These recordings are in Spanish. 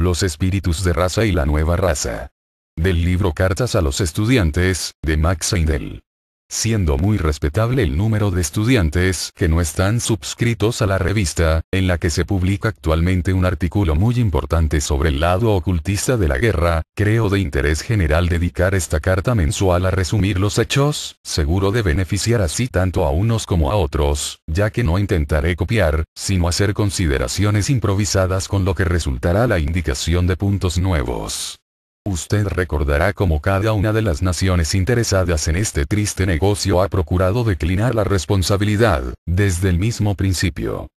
Los espíritus de raza y la nueva raza. Del libro Cartas a los estudiantes, de Max Seidel siendo muy respetable el número de estudiantes que no están suscritos a la revista, en la que se publica actualmente un artículo muy importante sobre el lado ocultista de la guerra, creo de interés general dedicar esta carta mensual a resumir los hechos, seguro de beneficiar así tanto a unos como a otros, ya que no intentaré copiar, sino hacer consideraciones improvisadas con lo que resultará la indicación de puntos nuevos. Usted recordará cómo cada una de las naciones interesadas en este triste negocio ha procurado declinar la responsabilidad, desde el mismo principio.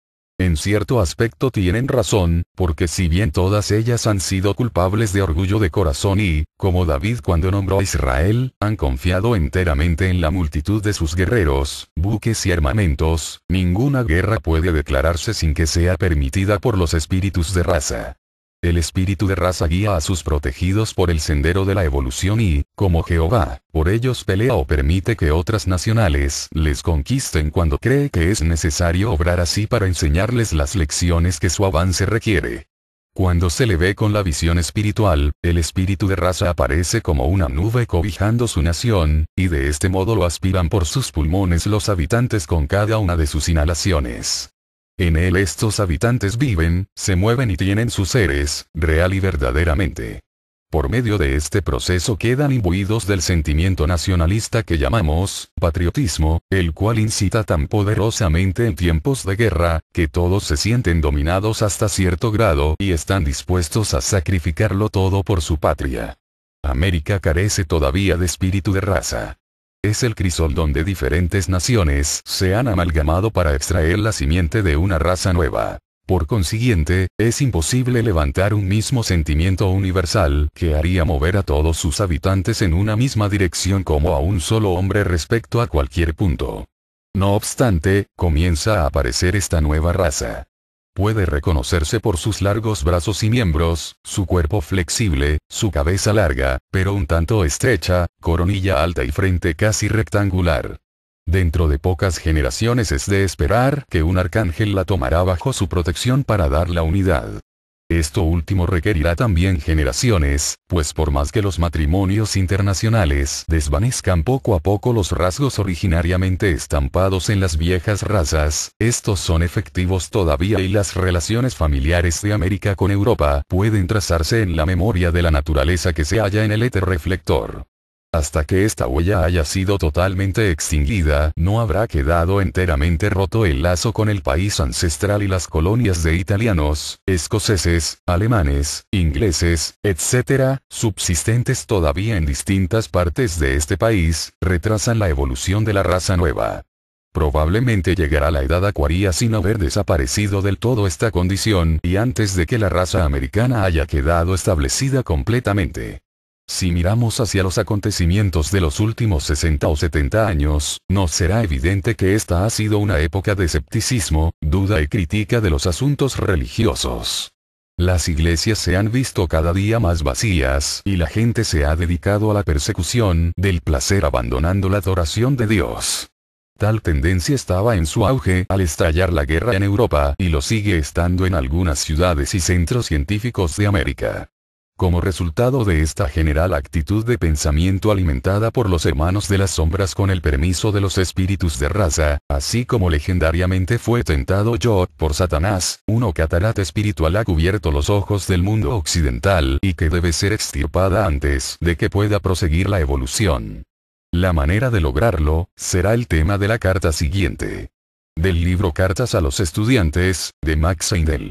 En cierto aspecto tienen razón, porque si bien todas ellas han sido culpables de orgullo de corazón y, como David cuando nombró a Israel, han confiado enteramente en la multitud de sus guerreros, buques y armamentos, ninguna guerra puede declararse sin que sea permitida por los espíritus de raza. El espíritu de raza guía a sus protegidos por el sendero de la evolución y, como Jehová, por ellos pelea o permite que otras nacionales les conquisten cuando cree que es necesario obrar así para enseñarles las lecciones que su avance requiere. Cuando se le ve con la visión espiritual, el espíritu de raza aparece como una nube cobijando su nación, y de este modo lo aspiran por sus pulmones los habitantes con cada una de sus inhalaciones. En él estos habitantes viven, se mueven y tienen sus seres, real y verdaderamente. Por medio de este proceso quedan imbuidos del sentimiento nacionalista que llamamos patriotismo, el cual incita tan poderosamente en tiempos de guerra, que todos se sienten dominados hasta cierto grado y están dispuestos a sacrificarlo todo por su patria. América carece todavía de espíritu de raza es el crisol donde diferentes naciones se han amalgamado para extraer la simiente de una raza nueva. Por consiguiente, es imposible levantar un mismo sentimiento universal que haría mover a todos sus habitantes en una misma dirección como a un solo hombre respecto a cualquier punto. No obstante, comienza a aparecer esta nueva raza. Puede reconocerse por sus largos brazos y miembros, su cuerpo flexible, su cabeza larga, pero un tanto estrecha, coronilla alta y frente casi rectangular. Dentro de pocas generaciones es de esperar que un arcángel la tomará bajo su protección para dar la unidad. Esto último requerirá también generaciones, pues por más que los matrimonios internacionales desvanezcan poco a poco los rasgos originariamente estampados en las viejas razas, estos son efectivos todavía y las relaciones familiares de América con Europa pueden trazarse en la memoria de la naturaleza que se halla en el éter reflector. Hasta que esta huella haya sido totalmente extinguida, no habrá quedado enteramente roto el lazo con el país ancestral y las colonias de italianos, escoceses, alemanes, ingleses, etc., subsistentes todavía en distintas partes de este país, retrasan la evolución de la raza nueva. Probablemente llegará la edad acuaria sin haber desaparecido del todo esta condición y antes de que la raza americana haya quedado establecida completamente. Si miramos hacia los acontecimientos de los últimos 60 o 70 años, nos será evidente que esta ha sido una época de escepticismo, duda y crítica de los asuntos religiosos. Las iglesias se han visto cada día más vacías y la gente se ha dedicado a la persecución del placer abandonando la adoración de Dios. Tal tendencia estaba en su auge al estallar la guerra en Europa y lo sigue estando en algunas ciudades y centros científicos de América. Como resultado de esta general actitud de pensamiento alimentada por los hermanos de las sombras con el permiso de los espíritus de raza, así como legendariamente fue tentado yo por Satanás, uno catarata espiritual ha cubierto los ojos del mundo occidental y que debe ser extirpada antes de que pueda proseguir la evolución. La manera de lograrlo, será el tema de la carta siguiente. Del libro Cartas a los estudiantes, de Max Seidel.